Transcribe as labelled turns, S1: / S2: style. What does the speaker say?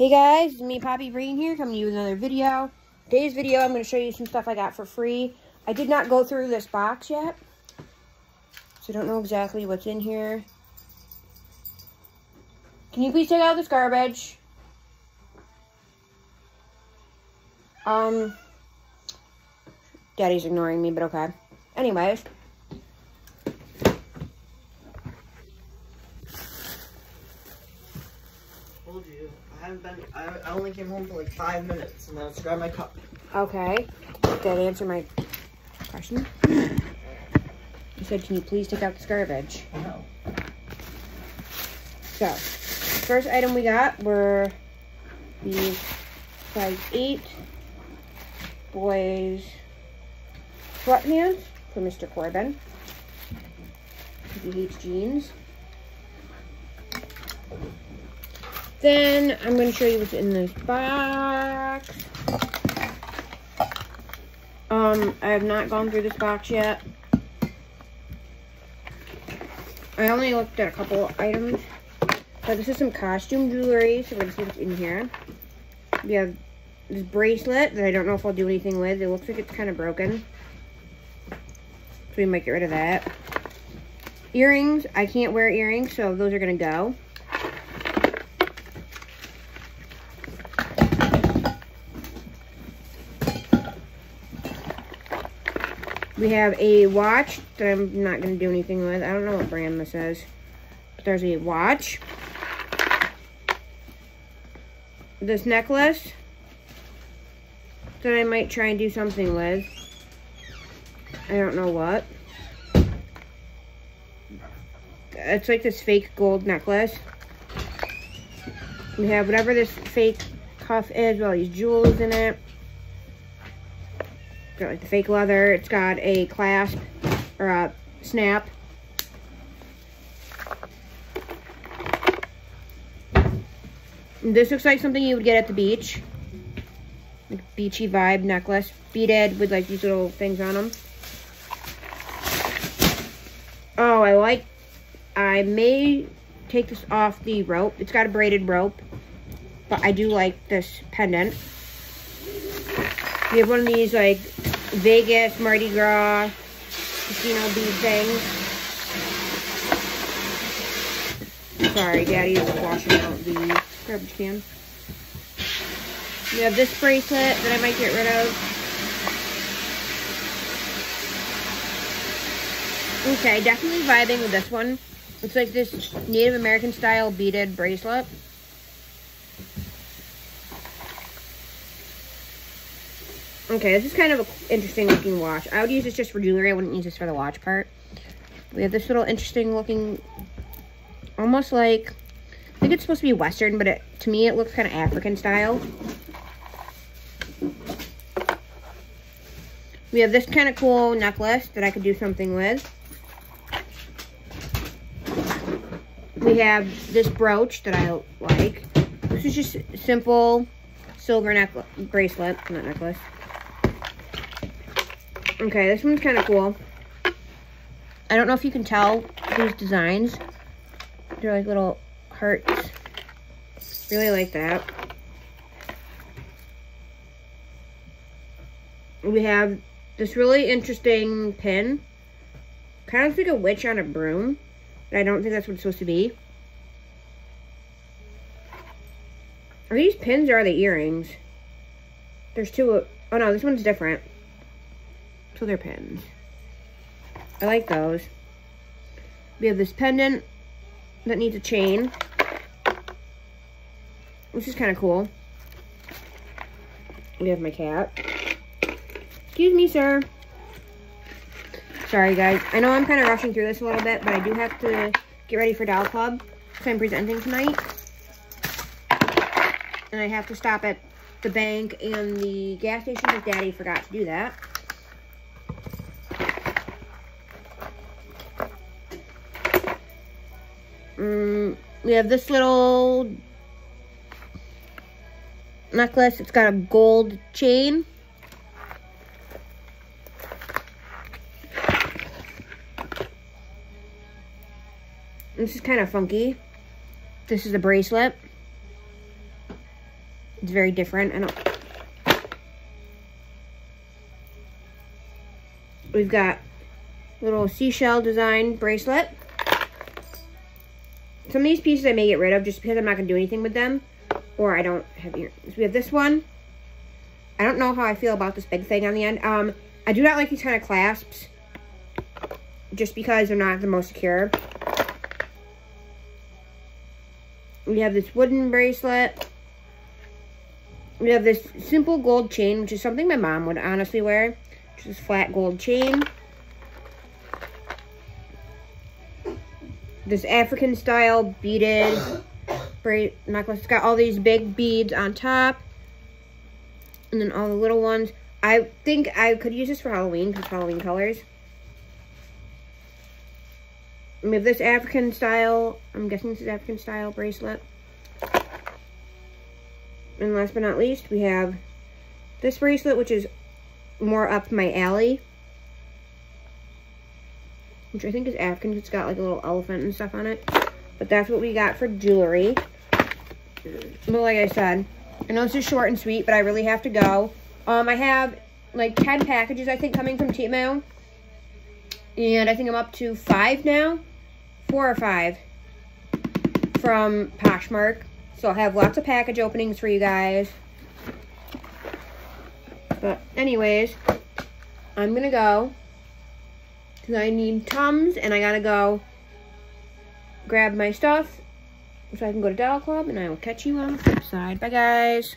S1: Hey guys, it's me Poppy Raine here coming to you with another video. Today's video I'm going to show you some stuff I got for free. I did not go through this box yet, so I don't know exactly what's in here. Can you please take out this garbage? Um, Daddy's ignoring me, but okay. Anyways.
S2: told you. I haven't been. I, I only came home for like five minutes, and then I was grab my cup.
S1: Okay. Did that answer my question? You said, can you please take out this garbage?
S2: No.
S1: So, first item we got were these size 8 boys sweatpants for Mr. Corbin. He hates jeans. Then I'm going to show you what's in this box. Um, I have not gone through this box yet. I only looked at a couple items. But this is some costume jewelry, so we're going to see what's in here. We have this bracelet that I don't know if I'll do anything with. It looks like it's kind of broken. So we might get rid of that. Earrings. I can't wear earrings, so those are going to go. We have a watch that I'm not going to do anything with. I don't know what brand this is. But there's a watch. This necklace that I might try and do something with. I don't know what. It's like this fake gold necklace. We have whatever this fake cuff is, with all these jewels in it got like the fake leather. It's got a clasp or a snap. This looks like something you would get at the beach. Like beachy vibe necklace. Beaded with like these little things on them. Oh, I like, I may take this off the rope. It's got a braided rope. But I do like this pendant. We have one of these like Vegas Mardi Gras casino bead things. Sorry, Daddy is washing out the garbage can. We have this bracelet that I might get rid of. Okay, definitely vibing with this one. It's like this Native American style beaded bracelet. Okay, this is kind of an interesting looking watch. I would use this just for jewelry. I wouldn't use this for the watch part. We have this little interesting looking, almost like, I think it's supposed to be Western, but it, to me it looks kind of African style. We have this kind of cool necklace that I could do something with. We have this brooch that I like. This is just simple silver necklace, bracelet, not necklace. Okay, this one's kind of cool. I don't know if you can tell these designs. They're like little hearts. Really like that. We have this really interesting pin. Kind of like a witch on a broom. But I don't think that's what it's supposed to be. Are these pins or are they earrings? There's two. Oh no, this one's different. So they're pins. I like those. We have this pendant that needs a chain. Which is kind of cool. We have my cat. Excuse me, sir. Sorry, guys. I know I'm kind of rushing through this a little bit, but I do have to get ready for Doll Club. Because I'm presenting tonight. And I have to stop at the bank and the gas station because Daddy forgot to do that. We have this little necklace. It's got a gold chain. This is kind of funky. This is a bracelet. It's very different. I don't. We've got little seashell design bracelet. Some of these pieces I may get rid of just because I'm not going to do anything with them. Or I don't have earrings. We have this one. I don't know how I feel about this big thing on the end. Um, I do not like these kind of clasps. Just because they're not the most secure. We have this wooden bracelet. We have this simple gold chain, which is something my mom would honestly wear. Just flat gold chain. This African style beaded necklace. It's got all these big beads on top. And then all the little ones. I think I could use this for Halloween because Halloween colors. We have this African style, I'm guessing this is African style bracelet. And last but not least, we have this bracelet, which is more up my alley. Which I think is African. It's got like a little elephant and stuff on it. But that's what we got for jewelry. But like I said, I know this is short and sweet, but I really have to go. Um, I have like 10 packages, I think, coming from Temu. And I think I'm up to five now. Four or five from Poshmark. So I'll have lots of package openings for you guys. But anyways, I'm going to go. Because I need Tums and I got to go grab my stuff so I can go to Dollar Club. And I will catch you on the flip side. Bye, guys.